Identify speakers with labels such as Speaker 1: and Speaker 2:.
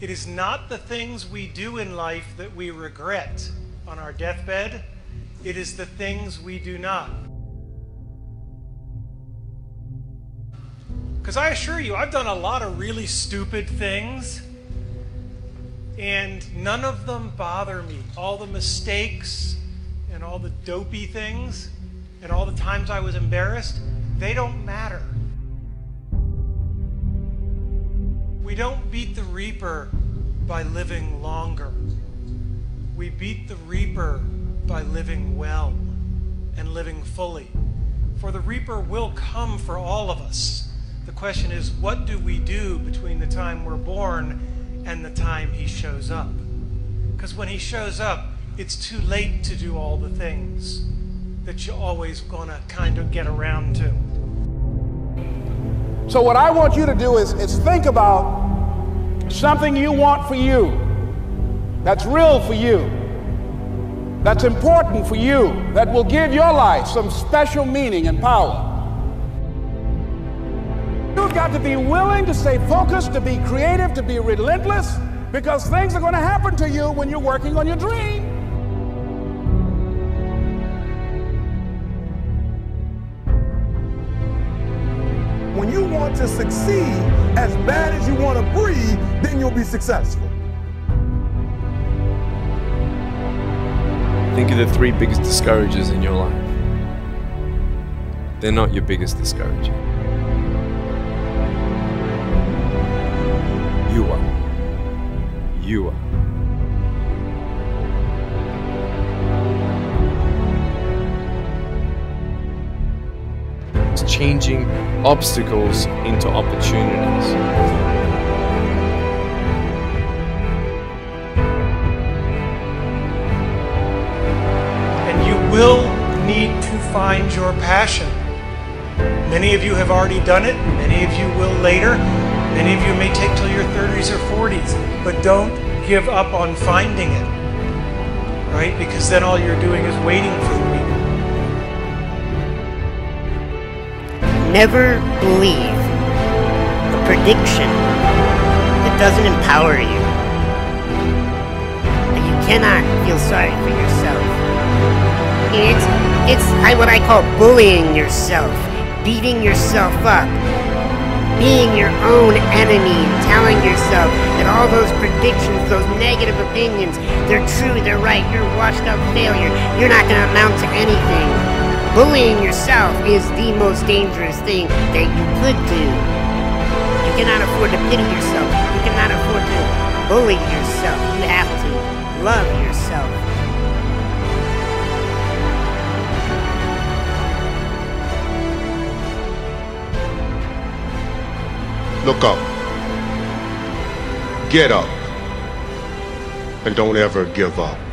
Speaker 1: It is not the things we do in life that we regret on our deathbed, it is the things we do not. Because I assure you, I've done a lot of really stupid things, and none of them bother me. All the mistakes and all the dopey things and all the times I was embarrassed, they don't matter. We don't beat the reaper by living longer. We beat the reaper by living well and living fully. For the reaper will come for all of us. The question is, what do we do between the time we're born and the time he shows up? Because when he shows up, it's too late to do all the things that you're always to kind of get around to.
Speaker 2: So, what I want you to do is, is think about something you want for you, that's real for you, that's important for you, that will give your life some special meaning and power. You've got to be willing to stay focused, to be creative, to be relentless, because things are going to happen to you when you're working on your dream.
Speaker 3: Want to succeed as bad as you want to breathe, then you'll be successful.
Speaker 4: Think of the three biggest discouragers in your life. They're not your biggest discourager. You are. You are. It's changing obstacles into opportunities.
Speaker 1: And you will need to find your passion. Many of you have already done it, many of you will later, many of you may take till your 30s or 40s, but don't give up on finding it, right? Because then all you're doing is waiting for
Speaker 5: Never believe a prediction that doesn't empower you. And you cannot feel sorry for yourself. It's it's what I call bullying yourself, beating yourself up, being your own enemy, telling yourself that all those predictions, those negative opinions, they're true, they're right, you're washed up failure, you're not going to amount to anything. Bullying yourself is the most dangerous thing that you could do. You cannot afford to pity yourself. You cannot afford to bully yourself. You have to love yourself.
Speaker 6: Look up. Get up. And don't ever give up.